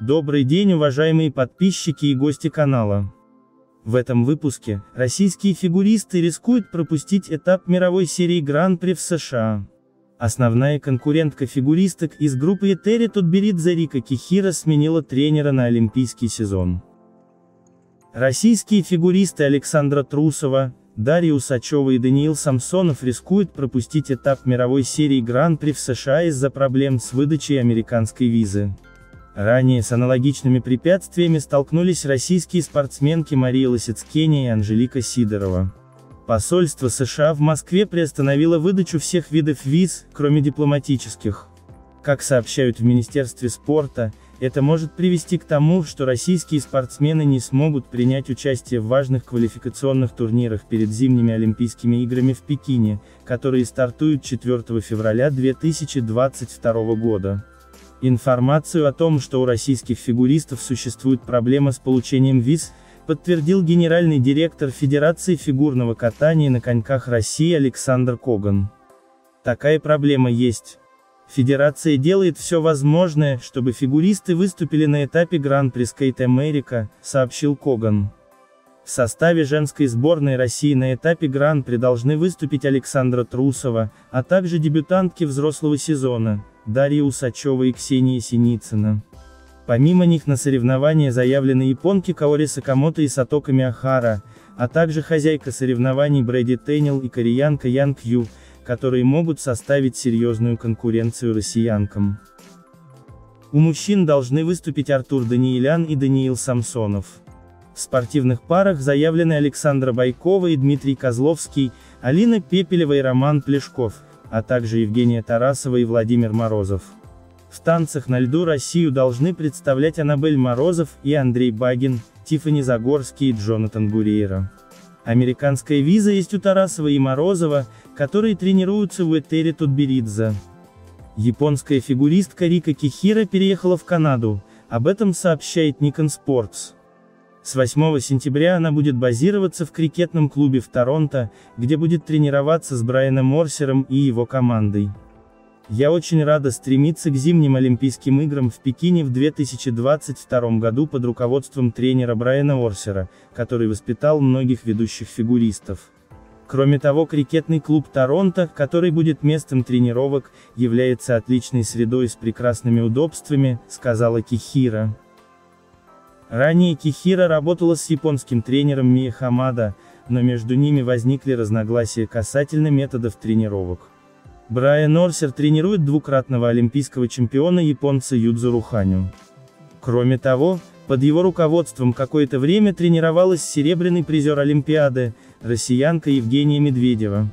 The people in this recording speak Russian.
Добрый день уважаемые подписчики и гости канала. В этом выпуске, российские фигуристы рискуют пропустить этап мировой серии Гран-при в США. Основная конкурентка фигуристок из группы Этери Тутберидзе Рика Кихира сменила тренера на олимпийский сезон. Российские фигуристы Александра Трусова, Дарья Усачева и Даниил Самсонов рискуют пропустить этап мировой серии Гран-при в США из-за проблем с выдачей американской визы. Ранее с аналогичными препятствиями столкнулись российские спортсменки Мария Лосицкеня и Анжелика Сидорова. Посольство США в Москве приостановило выдачу всех видов виз, кроме дипломатических. Как сообщают в Министерстве спорта, это может привести к тому, что российские спортсмены не смогут принять участие в важных квалификационных турнирах перед зимними Олимпийскими играми в Пекине, которые стартуют 4 февраля 2022 года. Информацию о том, что у российских фигуристов существует проблема с получением виз, подтвердил генеральный директор Федерации фигурного катания на коньках России Александр Коган. Такая проблема есть. Федерация делает все возможное, чтобы фигуристы выступили на этапе Гран-при Скейт Америка, сообщил Коган. В составе женской сборной России на этапе Гран-при должны выступить Александра Трусова, а также дебютантки взрослого сезона, Дарья Усачева и Ксения Синицына. Помимо них на соревнования заявлены японки Каори Сакамото и Сатока Миахара, а также хозяйка соревнований Брэди Теннил и кореянка Ян Кью, которые могут составить серьезную конкуренцию россиянкам. У мужчин должны выступить Артур Даниилян и Даниил Самсонов. В спортивных парах заявлены Александра Байкова и Дмитрий Козловский, Алина Пепелева и Роман Плешков – а также Евгения Тарасова и Владимир Морозов. В танцах на льду Россию должны представлять Аннабель Морозов и Андрей Багин, Тиффани Загорский и Джонатан Гурейра. Американская виза есть у Тарасова и Морозова, которые тренируются в Этере Тутберидзе. Японская фигуристка Рика Кихира переехала в Канаду, об этом сообщает Nikon Sports. С 8 сентября она будет базироваться в крикетном клубе в Торонто, где будет тренироваться с Брайаном Морсером и его командой. Я очень рада стремиться к зимним Олимпийским играм в Пекине в 2022 году под руководством тренера Брайана Орсера, который воспитал многих ведущих фигуристов. Кроме того крикетный клуб Торонто, который будет местом тренировок, является отличной средой с прекрасными удобствами, сказала Кихира. Ранее Кихира работала с японским тренером Мия Хамада, но между ними возникли разногласия касательно методов тренировок. Брайан Орсер тренирует двукратного олимпийского чемпиона японца Юдзуру Ханю. Кроме того, под его руководством какое-то время тренировалась серебряный призер Олимпиады, россиянка Евгения Медведева.